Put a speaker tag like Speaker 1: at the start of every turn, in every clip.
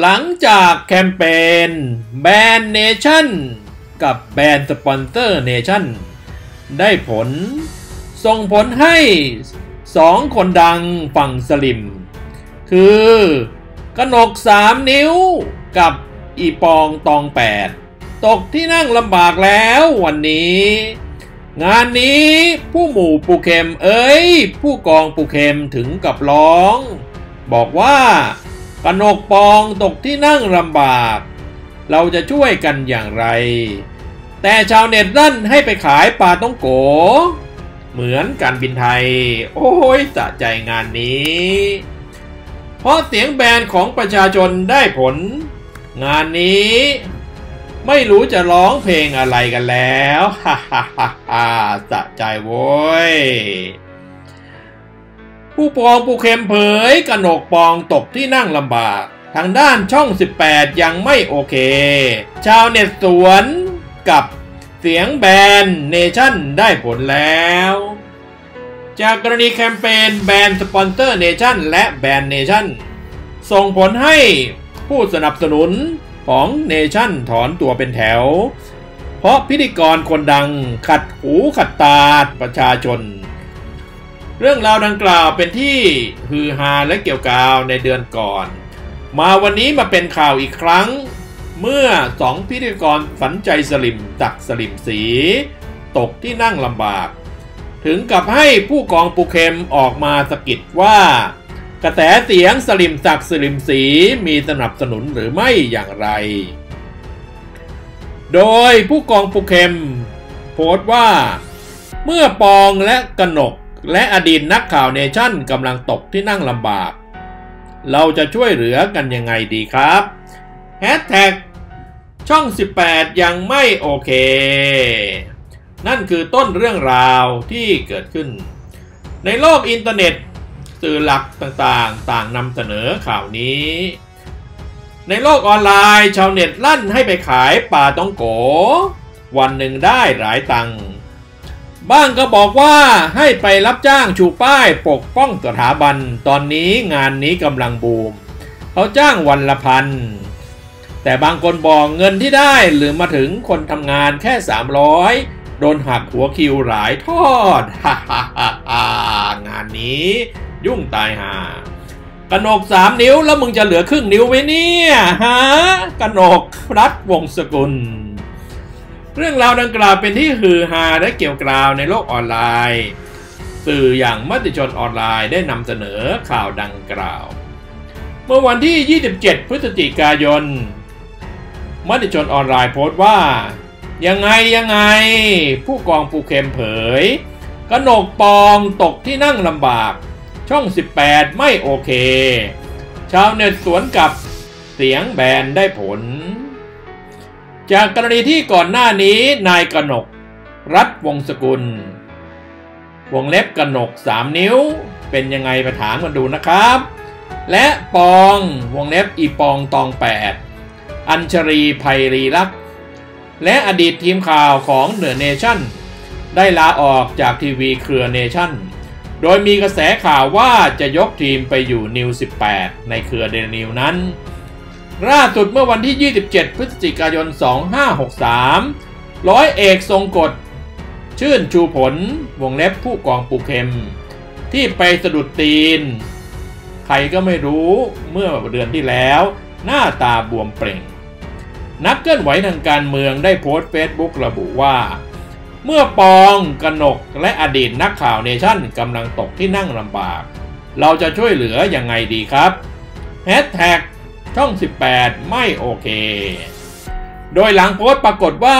Speaker 1: หลังจากแคมเปญแบนเนชั่นกับแบนสปอนเซอร์เนชั่นได้ผล ส่งผลให้สองคนดังฝั่งสลิ่ม คือกนกสามนิ้วกับอีปองตองแปดตกที่นั่งลำบากแล้ววันนี้ งานนี้ผู้หมู่ปูเค็มเอ้ย ผู้กองปูเค็มถึงกับร้อง บอกว่า กนกปองตกที่นั่งลำบาก เราจะช่วยกันอย่างไร แต่ชาวเน็ตนั่นให้ไปขายปลาต้องโก เหมือนการบินไทย โอ้ยสะใจงานนี้ เพราะเสียงแบนของประชาชนได้ผล งานนี้ ไม่รู้จะร้องเพลงอะไรกันแล้ว ฮ่าฮ่าฮ่าฮ่าสะใจโว้ย ผู้ปองผู้เข็มเผยกระหนกปองตกที่นั่งลำบาก ทางด้านช่อง 18 ยังไม่โอเค ชาวเน็ตสวนกับเสียงแบนเนชั่นได้ผลแล้ว จากกรณีแคมเปญแบนสปอนเซอร์เนชั่นและแบนเนชั่นส่งผลให้ผู้สนับสนุนของเนชั่นถอนตัวเป็นแถว เพราะพิธีกรคนดังขัดหูขัดตาประชาชน เรื่องราวดังกล่าวเป็นที่ฮือฮาและเกี่ยวกาวในเดือนก่อน มาวันนี้มาเป็นข่าวอีกครั้ง เมื่อสองพิธีกรฝันใจสลิมตักสลิมสี ตกที่นั่งลำบาก ถึงกับให้ผู้กองปูเข็มออกมาสะกิดว่า กระแสเสียงสลิมศักสลิมสีมีสนับสนุนหรือไม่อย่างไร โดยผู้กองปูเข็มโพสต์ว่า เมื่อปองและกนก และอดีตนักข่าวเนชั่นกำลังตกที่นั่งลำบาก เราจะช่วยเหลือกันยังไงดีครับแฮชแท็กช่อง 18 ยังไม่โอเค นั่นคือต้นเรื่องราวที่เกิดขึ้น ในโลกอินเทอร์เน็ต สื่อหลักต่างๆ ต่างนำเสนอข่าวนี้ ในโลกออนไลน์ชาวเน็ตลั่นให้ไปขายปลาต้องโก วันหนึ่งได้หลายตังค์ บ้างก็บอกว่าให้ไปรับจ้างชูป้ายปกป้องสถาบัน ตอนนี้งานนี้กำลังบูม เขาจ้างวันละพัน แต่บางคนบอกเงินที่ได้หรือมาถึงคนทำงานแค่ 300 โดนหักหัวคิวหลายทอด ฮ่าฮ่าฮ่าฮ่างานนี้ยุ่งตายห่ากระหนกสามนิ้วแล้วมึงจะเหลือครึ่งนิ้วไหมเนี่ยฮะกระหนกรัฐวงศกุล เรื่องราวดังกล่าวเป็นที่ฮือฮาและเกี่ยวกราวในโลกออนไลน์ สื่ออย่างมติชนออนไลน์ได้นำเสนอข่าวดังกล่าว เมื่อวันที่ 27 พฤศจิกายน มติชนออนไลน์โพสต์ว่า ยังไงยังไง ผู้กองปูเข็มเผยกระหนกปองตกที่นั่งลำบาก ช่อง 18 ไม่โอเค ชาวเน็ตสวนกับเสียงแบนได้ผล จากกรณีที่ก่อนหน้านี้นายกนก รัฐวงศกุล วงเล็บกนก 3 นิ้ว เป็นยังไงไปถามกันดูนะครับ และปองวงเล็บอีปองตอง 8 อัญชรีไพรีลักษ์และอดีตทีมข่าวของเดอเนชั่น ได้ลาออกจากทีวีเครือเนชั่น โดยมีกระแสข่าวว่าจะยกทีมไปอยู่นิว 18 ในเครือเดนิวนั้น ล่าสุดเมื่อวันที่ 27 พฤศจิกายน 2563 ร้อยเอกทรงกฎ ชื่นชูผล วงเล็บผู้กองปูเข็ม ที่ไปสะดุดตีน ใครก็ไม่รู้เมื่อเดือนที่แล้ว หน้าตาบวมเปล่ง นักเคลื่อนไหวทางการเมืองได้โพสต์เฟซบุ๊กระบุว่า เมื่อปองกนกและอดีตนักข่าวเนชั่นกำลังตกที่นั่งลำบาก เราจะช่วยเหลือยังไงดีครับแฮชแท็ก ช่อง 18 ไม่โอเค โดยหลังโพสต์ปรากฏว่า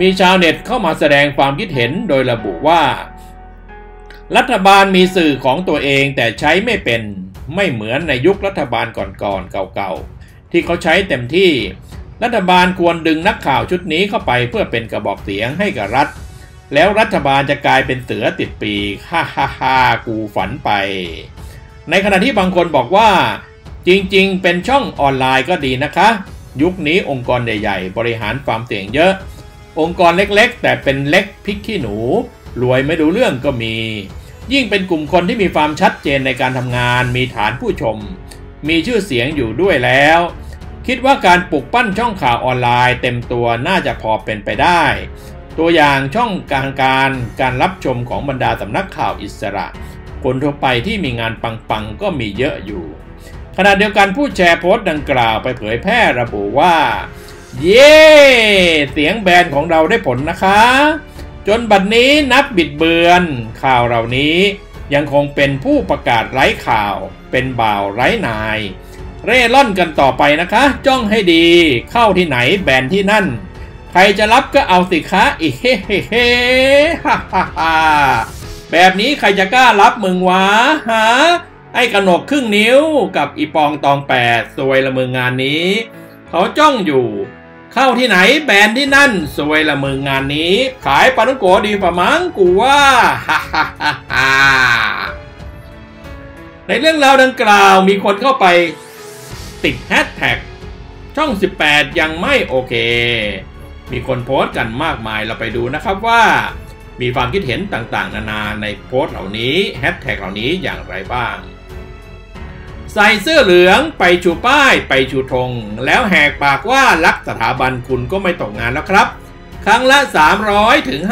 Speaker 1: มีชาวเน็ตเข้ามาแสดงความคิดเห็นโดยระบุว่า รัฐบาลมีสื่อของตัวเองแต่ใช้ไม่เป็นไม่เหมือนในยุครัฐบาลก่อนๆเก่าๆ ที่เขาใช้เต็มที่ รัฐบาลควรดึงนักข่าวชุดนี้เข้าไปเพื่อเป็นกระบอกเสียงให้กับรัฐ แล้วรัฐบาลจะกลายเป็นเสือติดปีกฮ่าฮ่าฮ่ากูฝันไป ในขณะที่บางคนบอกว่า จริงๆ เป็นช่องออนไลน์ก็ดีนะคะ ยุคนี้องค์กรใหญ่ๆ บริหารความเสี่ยงเยอะ องค์กรเล็กๆ แต่เป็นเล็กพริกขี้หนู รวยไม่รู้เรื่องก็มี ยิ่งเป็นกลุ่มคนที่มีความชัดเจนในการทำงาน มีฐานผู้ชม มีชื่อเสียงอยู่ด้วยแล้ว คิดว่าการปลุกปั้นช่องข่าวออนไลน์ เต็มตัวน่าจะพอเป็นไปได้ ตัวอย่างช่องการการการรับชมของบรรดาสำนักข่าวอิสระ คนทั่วไปที่มีงานปังๆก็มีเยอะอยู่ ขณะเดียวกันผู้แชร์โพสต์ดังกล่าวไปเผยแพร่ระบุว่า เย้เสียงแบนของเราได้ผลนะคะ จนบัดนี้นับบิดเบือน ข่าวเหล่านี้ยังคงเป็นผู้ประกาศไร้ข่าว เป็นบ่าวไร้นาย เร่ล่อนกันต่อไปนะคะ จ้องให้ดีเข้าที่ไหนแบนที่นั่น ใครจะรับก็เอาสิคะอีเฮ้เฮ้เฮ้ฮ่าฮ่าฮ่าแบบนี้ใครจะกล้ารับมึงวะฮะ ไอ้กระหนกครึ่งนิ้วกับอีปองตองแปดสวยละมึงงานนี้ เขาจ้องอยู่ เข้าที่ไหนแบรนด์ที่นั่นสวยละมึงงานนี้ ขายปานุโกะดีประมั้งกูว่าฮ่าฮ่าฮ่าฮ่าในเรื่องราวดังกล่าวมีคนเข้าไปติดแฮชแท็กช่อง 18 ยังไม่โอเค มีคนโพสต์กันมากมายเราไปดูนะครับว่า มีความคิดเห็นต่างๆ นานาในโพสต์เหล่านี้แฮชแท็กเหล่านี้อย่างไรบ้าง ใส่เสื้อเหลืองไปชูป้ายไปชูธง แล้วแหกปากว่ารักสถาบันคุณก็ไม่ตกงานแล้วครับ ครั้งละ 300ถึง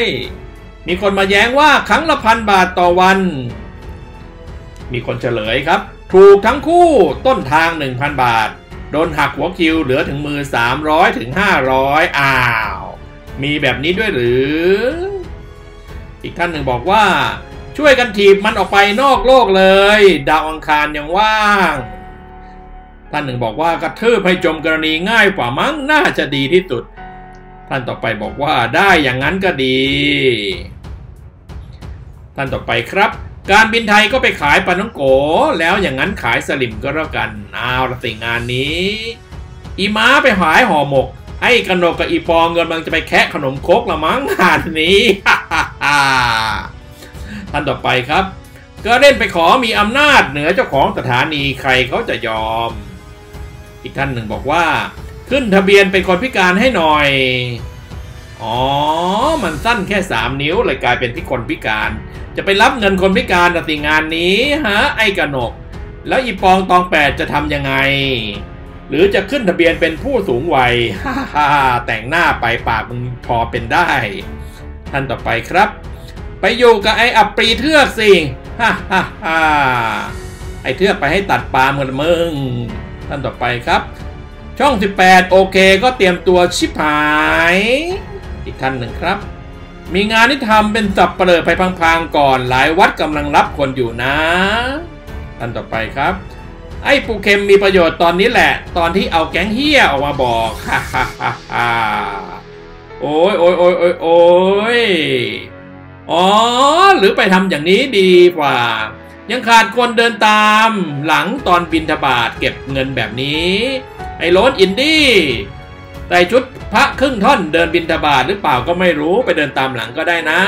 Speaker 1: 500 มีคนมาแย้งว่าครั้งละพันบาทต่อวัน มีคนเฉลยครับ ถูกทั้งคู่ต้นทาง 1,000 บาท โดนหักหัวคิวเหลือถึงมือ 300ถึง500 อ้าว มีแบบนี้ด้วยหรือ อีกท่านหนึ่งบอกว่า ช่วยกันถีบมันออกไปนอกโลกเลย ดาวอังคารยังว่างท่านหนึ่งบอกว่ากระทืบให้จมกรณีง่ายกว่ามั้งน่าจะดีที่สุด ท่านต่อไปบอกว่าได้อย่างนั้นก็ดี ท่านต่อไปครับ การบินไทยก็ไปขายปาน้องโก แล้วอย่างนั้นขายสลิมก็แล้วกันเอาละสิงานนี้ อีม้าไปหายห่อหมก ไอ้กระหนกกับอีปองกำลังจะไปแคะขนมครกละมั้งงานนี้ ท่านต่อไปครับ ก็เล่นไปขอมีอำนาจเหนือเจ้าของสถานีใครเขาจะยอม อีกท่านหนึ่งบอกว่า ขึ้นทะเบียนเป็นคนพิการให้หน่อย อ๋อ มันสั้นแค่ 3 นิ้วเลยกลายเป็นพิคนพิการ จะไปรับเงินคนพิการต่ติงานนี้ฮะไอ้กระหนก แล้วอีปองตองแปดจะทำยังไงหรือจะขึ้นทะเบียนเป็นผู้สูงวัยฮ่าฮ่าแต่งหน้าไปปากมึงพอเป็นได้ ท่านต่อไปครับ ไปอยู่กับไอ้อับปรีเทือกสิฮ่าฮ่าฮ่าไอ้เทือกไปให้ตัดปามือนมึงท่านต่อไปครับ ช่อง 18 โอเคก็เตรียมตัวชิบหาย อีกท่านหนึ่งครับ มีงานที่ทำเป็นสับเปลือไปพังๆก่อนหลายวัดกำลังรับคนอยู่นะท่านต่อไปครับ ไอ้ปูเข็มมีประโยชน์ตอนนี้แหละ ตอนที่เอาแก๊งเฮี้ยออกมาบอกฮ่าฮ่าฮ่าโอ้ยโอ้ยโอ้ยโอ้ย อ๋อ หรือไปทำอย่างนี้ดีกว่า ยังขาดคนเดินตามหลังตอนบินทบาทเก็บเงินแบบนี้ ไอ้โรนอินดี้ใส่ชุดพระครึ่งท่อนเดินบินทบาทหรือเปล่าก็ไม่รู้ไปเดินตามหลังก็ได้นะ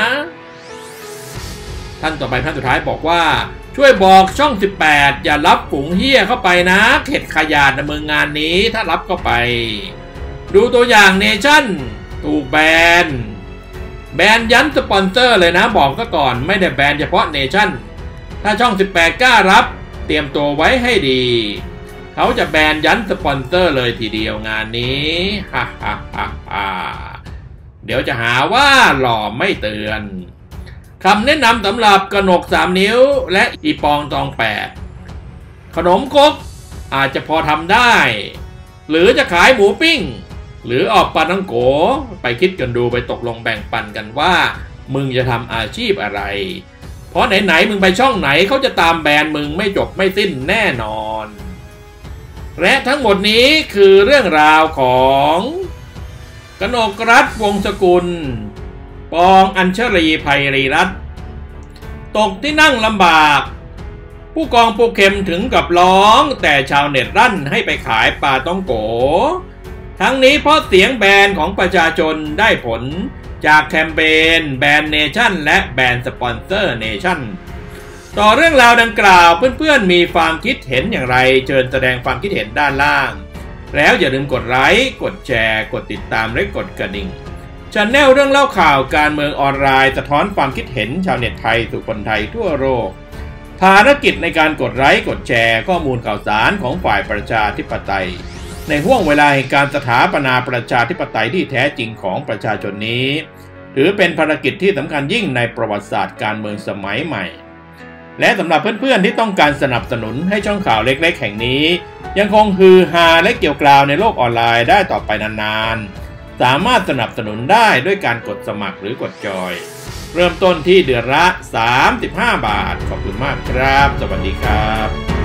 Speaker 1: ท่านต่อไปท่านสุดท้ายบอกว่า ช่วยบอกช่อง 18 อย่ารับฝูงเฮียเข้าไปนะ เข็ดขยาดในเมืองงานนี้ถ้ารับเข้าไป ดูตัวอย่างเนชั่นถูกแบน แบนยันสปอนเซอร์เลยนะบอกก็ก่อนไม่ได้แบนเฉพาะเนชั่น ถ้าช่อง 18 กล้ารับ เตรียมตัวไว้ให้ดี เขาจะแบนยันสปอนเซอร์เลยทีเดียวงานนี้ฮ่าฮ่าฮ่าฮ่าเดี๋ยวจะหาว่าหล่อไม่เตือนคำแนะนำสำหรับกระหนก 3 นิ้วและอีปองตองแปดขนมคกอาจจะพอทำได้ หรือจะขายหมูปิ้ง หรือออกปลาทังโกไปคิดกันดูไปตกลงแบ่งปันกันว่า มึงจะทำอาชีพอะไร เพราะไหนๆมึงไปช่องไหนเขาจะตามแบรนด์มึงไม่จบไม่สิ้นแน่นอน และทั้งหมดนี้คือเรื่องราวของกนกรัตน์วงศ์สกุล ปองอัญชะลีไพรีรักษ์ตกที่นั่งลำบาก ผู้กองปูเค็มถึงกับร้องแต่ชาวเน็ตลั่นให้ไปขายปาท่องโก๋ ทั้งนี้เพราะเสียงแบนของประชาชนได้ผลจากแคมเปญแบนเนชั่นและแบนสปอนเซอร์เนชั่นต่อเรื่องราวดังกล่าวเพื่อนๆมีความคิดเห็นอย่างไรเชิญแสดงความคิดเห็นด้านล่าง แล้วอย่าลืมกดไลค์กดแชร์ กดติดตามและกดกระดิ่งช anel เรื่องเล่าข่าวการเมืองออนไลน์สะท้อนความคิดเห็นชาวเน็ตไทยสู่คนไทยทั่วโลกภารกิจในการกดไลค์กดแชร์ข้อมูลข่าวสารของฝ่ายประชาธิปไตย ในห่วงเวลาแห่งการสถาปนาประชาธิปไตยที่แท้จริงของประชาชนนี้ ถือเป็นภารกิจที่สำคัญยิ่งในประวัติศาสตร์การเมืองสมัยใหม่ และสำหรับเพื่อนๆที่ต้องการสนับสนุนให้ช่องข่าวเล็กๆแห่งนี้ ยังคงฮือฮาและเกี่ยวกราวในโลกออนไลน์ได้ต่อไปนานๆ สามารถสนับสนุนได้ด้วยการกดสมัครหรือกดจอย เริ่มต้นที่เดือนละ 35 บาท ขอบคุณมากครับ สวัสดีครับ